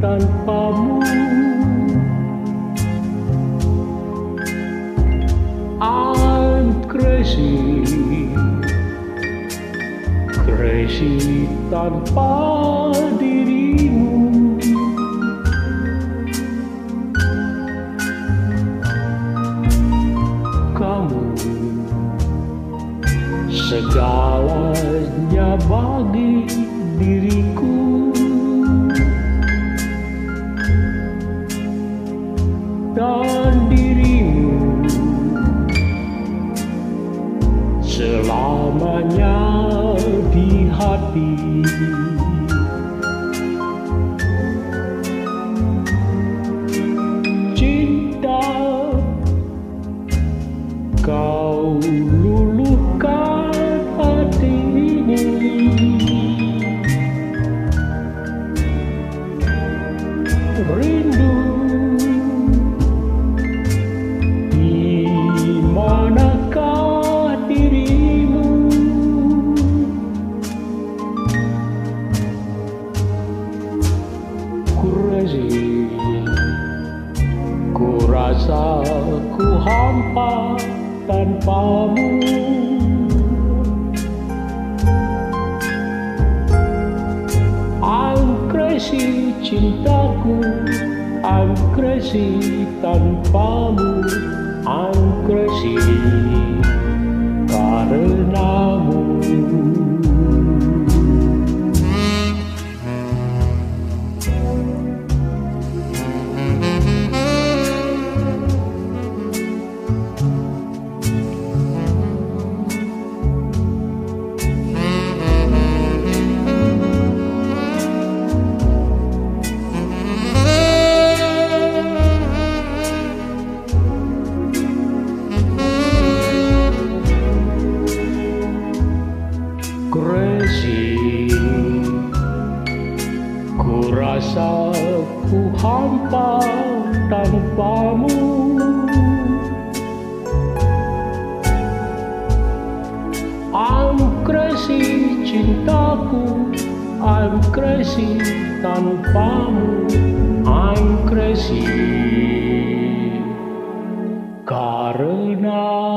tanpamu. I'm crazy Crazy tanpa dirimu. Kamu Segalanya bagi diriku. Selamanya di hati. Cinta kau luluhkan hati ini. Rindu ku rasa ku hampa tanpamu. I'm crazy cintaku I'm crazy tanpamu. I'm crazy crazy. Ku rasa ku hampa tanpamu. I'm crazy cintaku. I'm crazy tanpamu. I'm crazy. Karenamu